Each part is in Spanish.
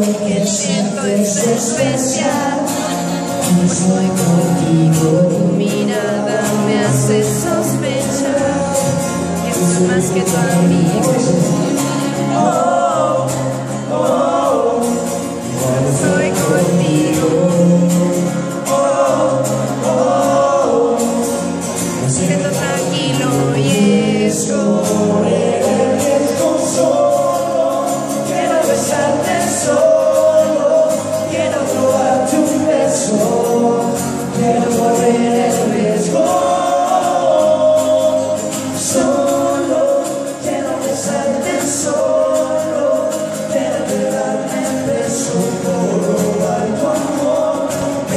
que siento es especial. Estoy contigo, tu mirada me hace sospechar que soy más que tu amigo. Oh, oh. Soy contigo. Oh, oh. Siento tranquilo y es.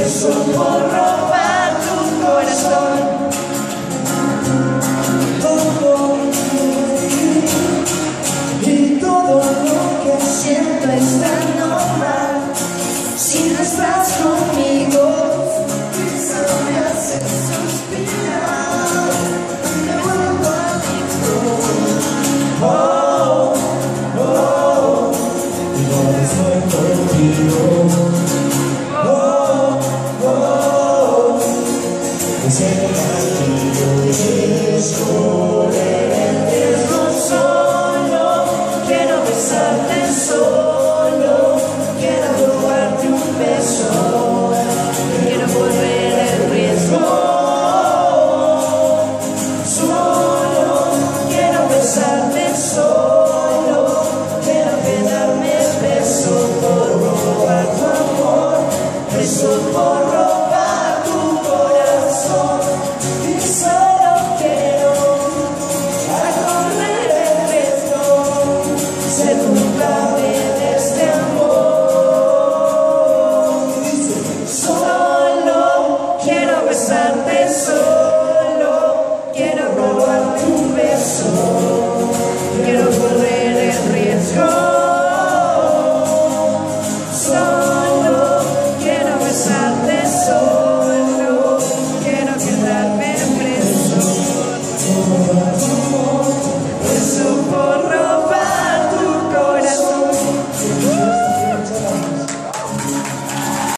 Jesús por robar tu corazón. Oh. Y todo lo que siento está normal si no estás. También este amor. Solo quiero besarte, solo quiero robar tu beso.